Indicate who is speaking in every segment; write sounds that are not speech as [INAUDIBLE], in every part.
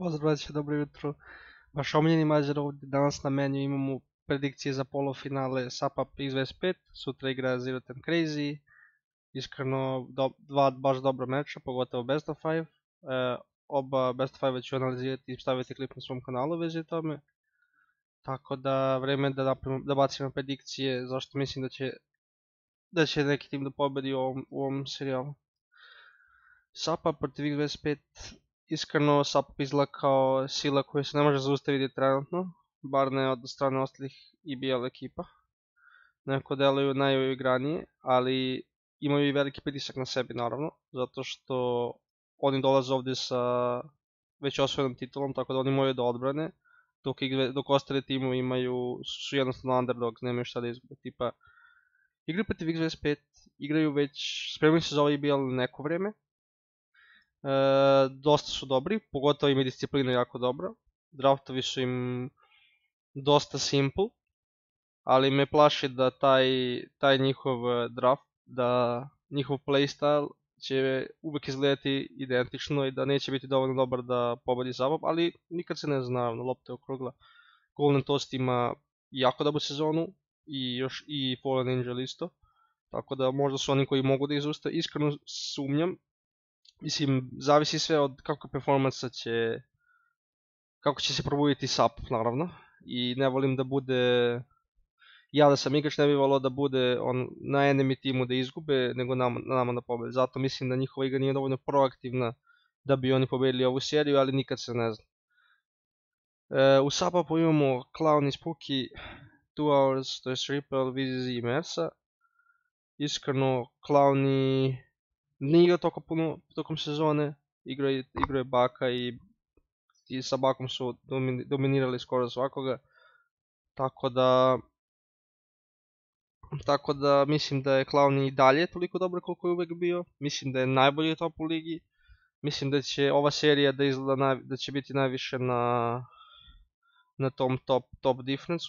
Speaker 1: Pozdrav, dobro jutro. Vaš omiljeni mađar ovdje. Danas na meniju imamo predikcije za polofinale SAPA X25. Sutra igra Zero Ten Crazy. Iskreno, dva baš dobra meča, pogotovo Best of 5. E, oba Best of 5 ću analizirati i staviti klip na svom kanalu vezi tome. Tako da, vreme da, da bacimo predikcije, zašto mislim da će, da će neki tim da pobedi u ovom, u ovom serijalu. SAPA protiv X25 iskreno SAP izgleda kao sila koja se ne može zaustaviti trenutno, bar ne od strane ostalih IBL ekipa. Neko deluju najuigranije, ali imaju i veliki pritisak na sebi naravno, zato što oni dolaze ovdje sa već osvojenom titulom, tako da oni moraju da odbrane, dok, dok ostali timovi imaju, su jednostavno underdog, nemaju šta da izgube. Tipa, igraju protiv X25, igraju već, spremaju se za ovaj IBL neko vrijeme, E, dosta su dobri, pogotovo im je disciplina jako dobra. Draftovi su im dosta simple, ali me plaši da taj, taj njihov e, draft, da njihov playstyle će uvijek izgledati identično i da neće biti dovoljno dobar da pobedi zabab, ali nikad se ne zna, na lopte okrugla. Golden Toast ima jako dobru sezonu i još i Fallen Angel isto. Tako da možda su oni koji mogu da ih Iskreno sumnjam Mislim, zavisi sve od kako performansa će, kako će se probuditi SAP, naravno. I ne volim da bude, ja da sam igrač ne bi volio da bude on na enemy timu da izgube, nego nama, nama da pobedi. Zato mislim da njihova igra nije dovoljno proaktivna da bi oni pobedili ovu seriju, ali nikad se ne zna. E, u SAP-u imamo Clown i Spooky, Two Hours, to je Ripple, VZZ i Mersa. Iskreno, Clown i nije igrao toliko puno tokom sezone, igrao je, Baka i, i sa Bakom su dominirali skoro svakoga. Tako da tako da mislim da je Clown i dalje toliko dobro koliko je uvijek bio. Mislim da je najbolji top u ligi. Mislim da će ova serija da izgleda da će biti najviše na na tom top top difference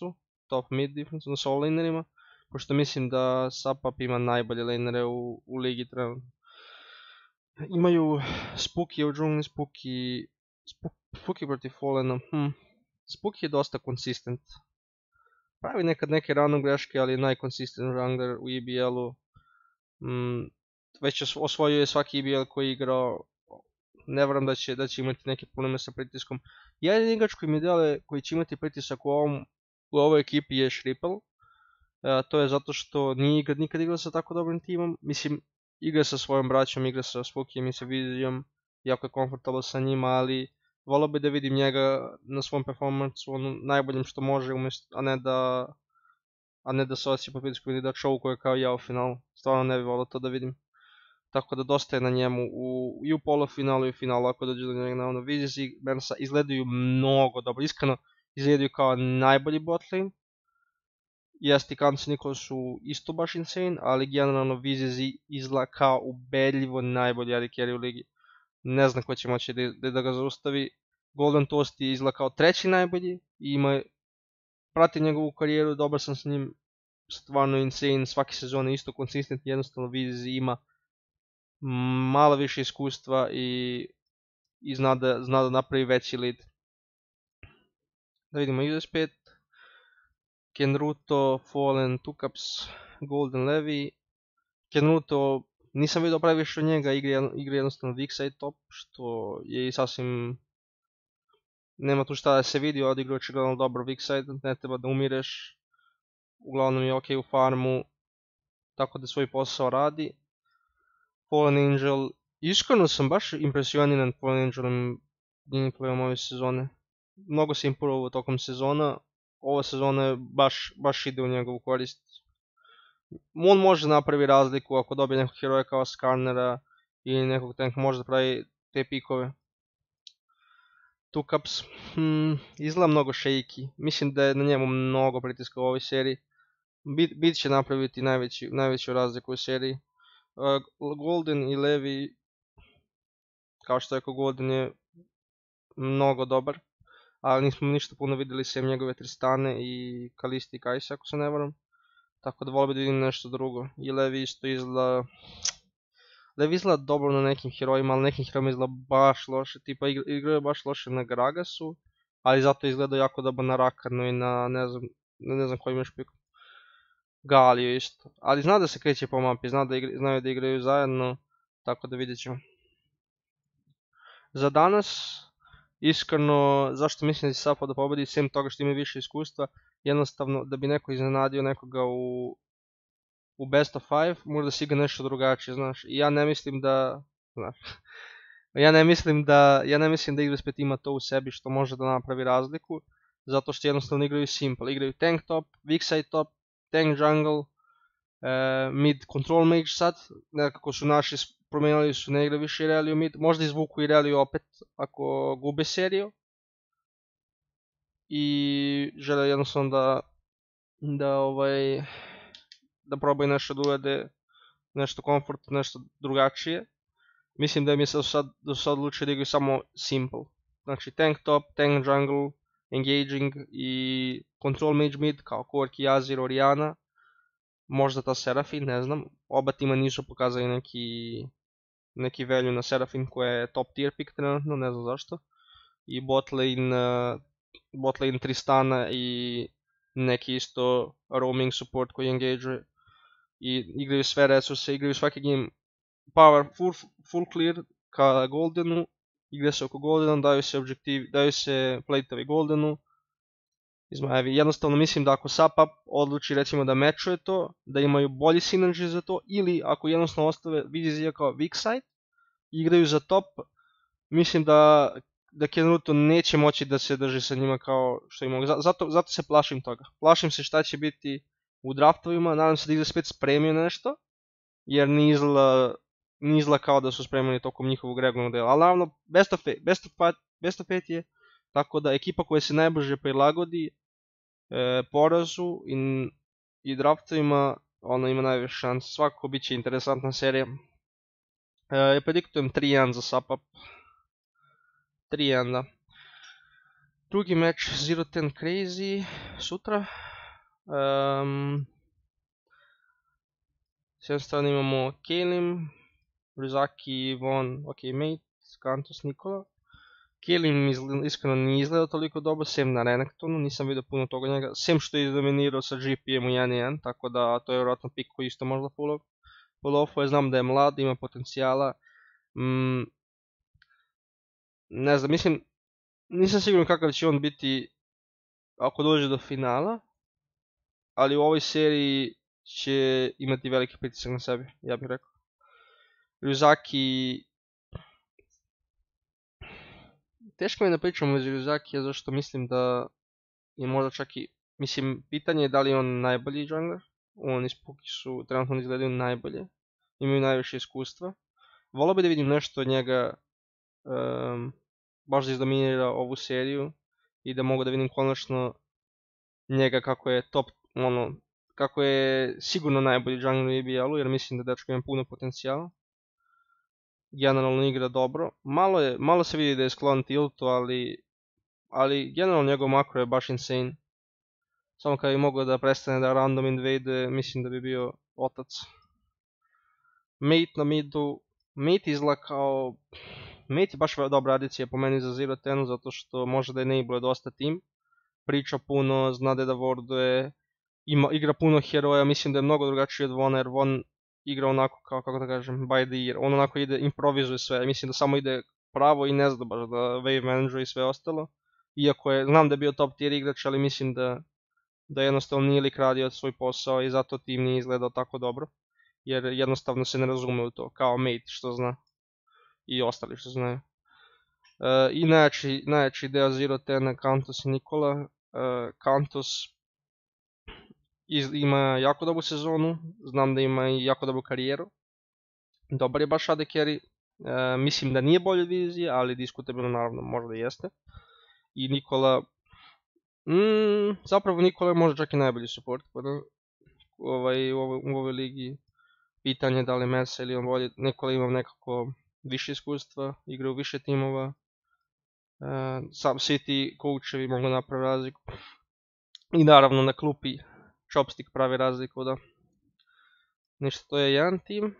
Speaker 1: top mid difference na solo lanerima. Pošto mislim da Sapap ima najbolje lanere u, u ligi trenutno imaju Spooky u džungli, Spooky, Spooky protiv Fallena, hm. Spooky je dosta konsistent. Pravi nekad neke random greške, ali je najkonsistent u EBL-u. Mm, već osvojio je svaki EBL koji je igrao. Ne vjerujem da će, da će imati neke probleme sa pritiskom. Jedan igrač koji mi dele, koji će imati pritisak u, ovom, u ovoj ekipi je Shripple. E, to je zato što nije nikad igrao sa tako dobrim timom. Mislim, igra sa svojom braćom, igra sa Spookijem i sa Vizijom, jako je komfortable sa njima, ali volio bi da vidim njega na svom performansu ono, najboljim što može, umjesto, a ne da a ne da se osjeća po ili da show koji je kao ja u finalu. Stvarno ne bi volio to da vidim. Tako da dosta je na njemu u, i u polufinalu i u finalu ako dođe do njega na ono Viziji Bensa izgledaju mnogo dobro. Iskreno izgledaju kao najbolji botlane Jeste i Nikola su isto baš insane, ali generalno Vizezi izgleda kao ubedljivo najbolji AD carry u ligi. Ne znam ko će moći da, da ga zaustavi. Golden Toast je izgleda kao treći najbolji i ima, prati njegovu karijeru, dobar sam s njim, stvarno insane, svake sezone isto konsistent, jednostavno Vizezi ima malo više iskustva i, i zna, da, zna da napravi veći lead. Da vidimo XS5, Kenruto, Fallen, Tukaps, Golden Levy. Kenruto, nisam vidio previše od njega, igra jednostavno Vixite top, što je i sasvim... Nema tu šta da se vidi, odigrao očigledno dobro Vixite, ne treba da umireš. Uglavnom je ok u farmu, tako da svoj posao radi. Fallen Angel, iskreno sam baš impresioniran Fallen Angelom gameplayom ove sezone. Mnogo se improvao tokom sezona, ova sezona baš, baš ide u njegovu korist. On može napravi razliku ako dobije nekog heroja kao Skarnera ili nekog tank može da pravi te pikove. Tukaps, hmm, izgleda mnogo shaky. Mislim da je na njemu mnogo pritiska u ovoj seriji. Bit, bit će napraviti najveći, najveću razliku u seriji. Uh, Golden i Levi, kao što je rekao Golden je mnogo dobar ali nismo ništa puno vidjeli sem njegove Tristane i Kalisti i Kajsa ako se ne varam. Tako da volio bi da vidim nešto drugo. I Levi isto izgleda... Lev izgleda dobro na nekim herojima, ali nekim herojima izgleda baš loše. Tipa igraju baš loše na Gragasu, ali zato izgleda jako dobro na Rakanu i na ne znam, ne znam koji imaš piku. Galio isto. Ali zna da se kreće po mapi, zna da znaju da igraju zajedno, tako da vidjet ćemo. Za danas, iskreno, zašto mislim da će Sapa da pobedi, sem toga što ima više iskustva, jednostavno da bi neko iznenadio nekoga u, u best of five, možda si ga nešto drugačije, znaš. Ja ne mislim da, znaš, [LAUGHS] ja ne mislim da, ja ne mislim da Igres ima to u sebi što može da napravi razliku, zato što jednostavno igraju simple, igraju tank top, weak side top, tank jungle, e, mid control mage sad, nekako su naši promijenili su, ne više Ireliju mid, možda izvuku Ireliju opet ako gube seriju. I žele jednostavno da, da ovaj, da probaju nešto da uvede, nešto komfort, nešto drugačije. Mislim da mi se su sad odlučili da igraju samo simple. Znači tank top, tank jungle, engaging i control mage mid kao Korki, Azir, Oriana. Možda ta Serafin, ne znam. Oba tima nisu pokazali neki neki value na Serafin koja je top tier pick trenutno, ne znam zašto. I botlane, uh, botlane Tristana i neki isto roaming support koji engage i igraju sve resurse, igraju svaki game power full, clear ka Goldenu, igra se oko Goldena, daju se objektivi, daju se plate Goldenu, Zmajevi. Jednostavno mislim da ako Sapap odluči recimo da mečuje to, da imaju bolji synergy za to, ili ako jednostavno ostave Vizija kao weak side, igraju za top, mislim da da Kenruto neće moći da se drži sa njima kao što ima. Zato, zato se plašim toga. Plašim se šta će biti u draftovima, nadam se da ih spet spremio nešto, jer ni izla, ni izla kao da su spremili tokom njihovog regularnog dela. Ali naravno, best of, best of, best of 5 je tako da ekipa koja se najbrže prilagodi e, porazu i, i draftovima, ona ima najviše šanse. Svakako bit će interesantna serija. E, prediktujem 3-1 za Sapap. 3-1, da. Drugi meč Zero Ten Crazy sutra. Um, s jedne strane imamo Kelim, Rizaki, Von, ok, Mate, Kantos, Nikola. Kelim iskreno nije izgledao toliko dobro, sem na Renektonu, nisam vidio puno toga njega, sem što je dominirao sa GPM u 1-1, tako da to je vjerojatno pik koji isto možda pull off je, znam da je mlad, ima potencijala. Mm, ne znam, mislim, nisam siguran kakav će on biti ako dođe do finala, ali u ovoj seriji će imati veliki pritisak na sebi, ja bih rekao. Ryuzaki teško mi je da pričam o Ryuzaki zašto mislim da je možda čak i mislim pitanje je da li on najbolji jungler. On Puki su trenutno izgledaju najbolje imaju najviše iskustva. Volio bi da vidim nešto od njega um, baš da izdominira ovu seriju i da mogu da vidim konačno njega kako je top ono kako je sigurno najbolji jungler u EBL-u jer mislim da dečko ima puno potencijala generalno igra dobro. Malo, je, malo se vidi da je sklon tiltu, ali, ali generalno njegov makro je baš insane. Samo kad bi mogao da prestane da random invade, mislim da bi bio otac. Mate na midu, Mate izgleda kao... Mate je baš dobra adicija po meni za Zero Tenu, zato što može da enable dosta tim. Priča puno, zna da warduje, ima, igra puno heroja, mislim da je mnogo drugačiji od Vona, jer Von igra onako kao, kako da kažem, by the ear. On onako ide, improvizuje sve. Mislim da samo ide pravo i ne zna baš da wave manager i sve ostalo. Iako je, znam da je bio top tier igrač, ali mislim da, da jednostavno nije lik radio svoj posao i zato tim nije izgledao tako dobro. Jer jednostavno se ne razume u to, kao mate što zna. I ostali što znaju. Uh, I najjači, najjači deo Zero Ten Kantos i Nikola. Uh, Kantos ima jako dobru sezonu, znam da ima i jako dobru karijeru. Dobar je baš AD carry, e, mislim da nije bolje vizije, ali diskutabilno naravno možda jeste. I Nikola, mm, zapravo Nikola je možda čak i najbolji support da, ovaj, u, ovoj, u ovoj ligi. Pitanje da li Mesa ili on bolje, Nikola ima nekako više iskustva, igra u više timova. E, sam City coachevi mogu napraviti razliku. I naravno na klupi Chopstick pravi razliku da ništa to je jedan tim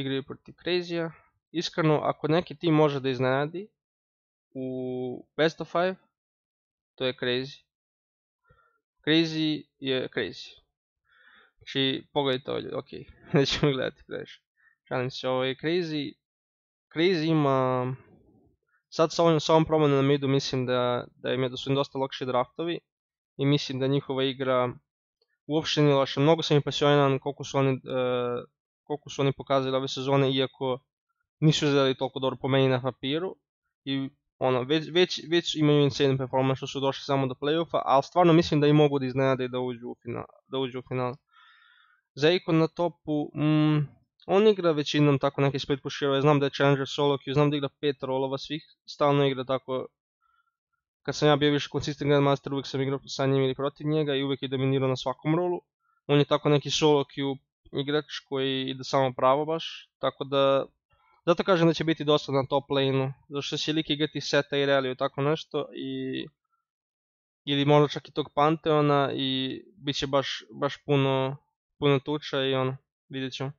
Speaker 1: igraju protiv Crazy-a. Iskreno, ako neki tim može da iznenadi u best of five, to je Crazy. Crazy je Crazy. Znači, pogledajte ovdje, ok, [LAUGHS] nećemo gledati previše. Šalim se, ovo je Crazy. Crazy ima... Sad sa ovom, promjenom na midu mislim da, im je, da su im dosta lakši draftovi. I mislim da njihova igra uopšte nije loša. Mnogo sam impresioniran koliko su oni, uh, koliko su oni pokazali ove sezone, iako nisu izgledali toliko dobro po meni na papiru. I ono, već, već, već imaju insane performance što su došli samo do playoffa, ali stvarno mislim da i mogu da iznenade da uđu u final. Da uđu u final. Zeiko na topu, mm, on igra većinom tako neki split pushero, znam da je Challenger solo queue, znam da igra pet rolova svih, stalno igra tako kad sam ja bio više konsistent Grandmaster, uvijek sam igrao sa njim ili protiv njega i uvijek je dominirao na svakom rolu. On je tako neki solo queue igrač koji ide samo pravo baš, tako da zato kažem da će biti dosta na top lane-u, zato što će lik igrati seta i reliju tako nešto i ili možda čak i tog Panteona i bit će baš, baš puno, puno tuča i ono, vidjet ćemo.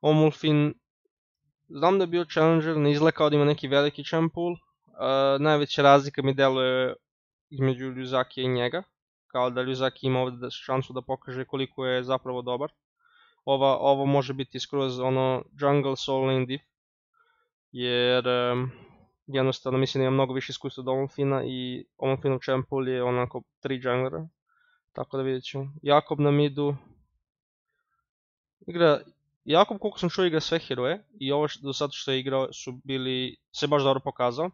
Speaker 1: Omulfin, znam da je bio Challenger, ne izgleda kao da ima neki veliki champ pool, uh, najveća razlika mi deluje između Ljuzakija i njega, kao da Ljuzaki ima ovdje šansu da pokaže koliko je zapravo dobar. Ova, ovo može biti skroz ono jungle soul diff, jer um, jednostavno mislim da ima mnogo više iskustva od Omulfina i Omulfinov champ pool je onako tri junglera. Tako da vidjet ćemo. Jakob na midu. Igra Jakob koliko sam čuo igra sve heroje i ovo što, do sad što je igrao su bili, se baš dobro pokazao.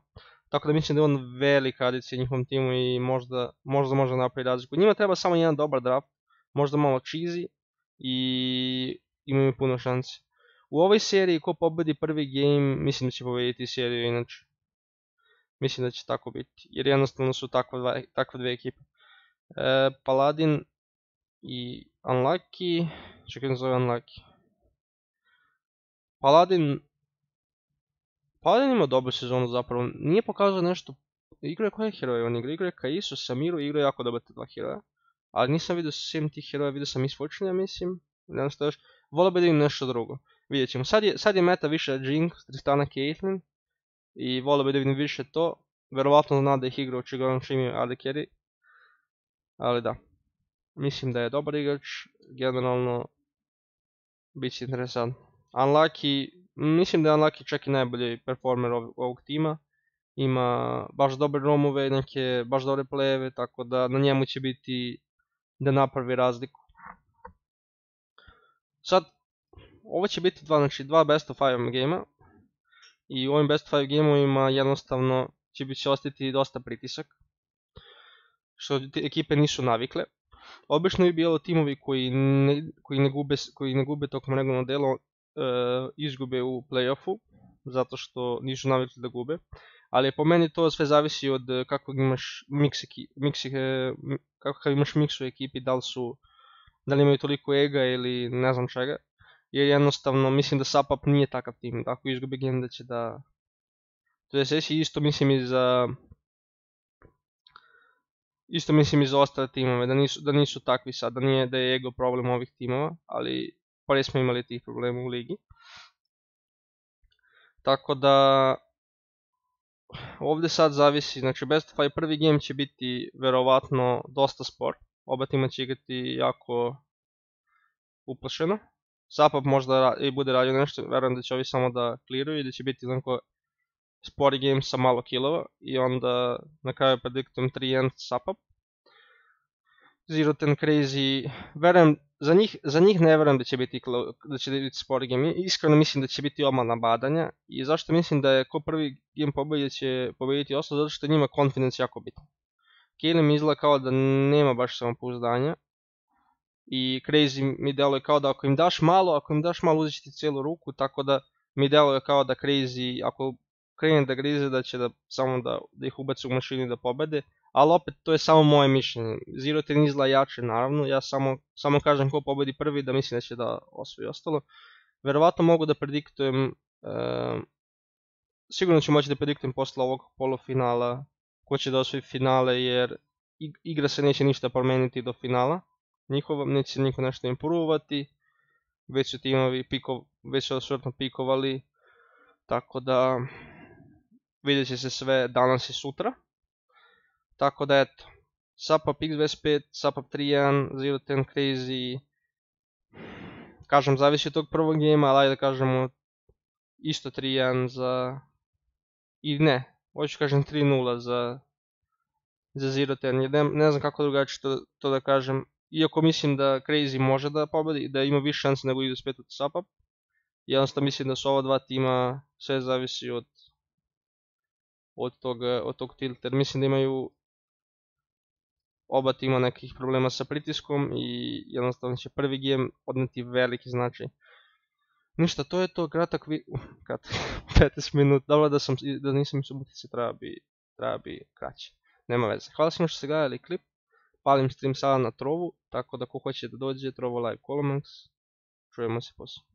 Speaker 1: Tako da mislim da je on velika adicija njihovom timu i možda, možda može napraviti razliku. Njima treba samo jedan dobar draft, možda malo cheesy i imaju puno šanse. U ovoj seriji ko pobedi prvi game, mislim da će pobediti seriju inače. Mislim da će tako biti, jer jednostavno su takve, dva, takve dve ekipe. E, Paladin i Unlucky, čekaj zove Unlucky. Paladin Paladin ima dobru sezonu zapravo, nije pokazao nešto, igra je koje heroje? On igra, igra je Kaisu, Samiru, igra je jako dobro dva heroja. Ali nisam vidio svim tih heroja, vidio sam Misfortune, mislim, ne znam još, volio bi da vidim nešto drugo. Vidjet ćemo, sad je, sad je meta više Jinx, Tristana, Caitlyn, i volio bi da vidim više to, verovatno zna da ih igra očigledno što imaju AD carry, ali da, mislim da je dobar igrač, generalno, bit će interesantno. Unlucky, mislim da je Unlucky čak i najbolji performer ovog, tima. Ima baš dobre romove, neke baš dobre plejeve, tako da na njemu će biti da napravi razliku. Sad, ovo će biti dva, znači dva best of 5 gema i u ovim best of 5 gameovima jednostavno će biti ostati dosta pritisak što ekipe nisu navikle. Obično bi bilo timovi koji ne, koji ne, gube, koji ne gube tokom regularnog dela izgube u playoffu, zato što nisu navikli da gube. Ali po meni to sve zavisi od kakvog imaš mix, mix, e, kako imaš mix u ekipi, da li su da li imaju toliko ega ili ne znam čega. Jer jednostavno mislim da Sapap nije takav tim, ako izgubi game da će da... To je isto mislim i za... Isto mislim i za ostale timove, da nisu, da nisu takvi sad, da nije da je ego problem ovih timova, ali pa smo imali tih problema u ligi. Tako da ovdje sad zavisi, znači best of five prvi game će biti verovatno dosta spor. Oba tima će igrati jako uplašeno. Sapap možda i bude radio nešto, verujem da će ovi samo da clearuju i da će biti onako spori game sa malo killova i onda na kraju prediktujem 3 end Sapap. Zero Ten Crazy, verujem za njih, za njih ne vjerujem da će biti da će biti sport game. Iskreno mislim da će biti odmah nabadanja i zašto mislim da je ko prvi game pobedi će pobediti oslo zato što njima confidence jako bitno. Kaelin mi izgleda kao da nema baš samopouzdanja i Crazy mi deluje kao da ako im daš malo, ako im daš malo uzeti ti cijelu ruku, tako da mi deluje kao da Crazy ako krene da grize da će da samo da, da ih ubaci u mašini da pobede, ali opet to je samo moje mišljenje. Zero Ten izgleda jače naravno, ja samo, samo kažem ko pobedi prvi da mislim da će da osvoji ostalo. Verovatno mogu da prediktujem, e, sigurno ću moći da prediktujem posle ovog polufinala ko će da osvoji finale jer igra se neće ništa promeniti do finala. Njihova, neće niko nešto improvovati, već su timovi pikov, već su vjerojatno pikovali, tako da vidjet će se sve danas i sutra. Tako da eto, Sapap X25, Sapap 3.1, Zero Ten Crazy, kažem zavisi od tog prvog gema, ali da kažemo isto 3-1 za... I ne, hoću kažem 3-0 za, za Zero Ten, ne, znam kako drugačije to, to da kažem. Iako mislim da Crazy može da pobedi, da ima više šanse nego idu spet od Sapap. Jednostavno mislim da su ova dva tima, sve zavisi od od tog, od tog tilta. Mislim da imaju oba tima nekih problema sa pritiskom i jednostavno će prvi game odneti veliki značaj. Ništa, to je to, kratak vi... Kratak, 15 minut, dobro da, sam, da nisam subotice, treba bi, treba bi kraće. Nema veze. Hvala svima što ste gledali klip, palim stream sada na trovu, tako da ko hoće da dođe, trovo live Colomax, čujemo se posle.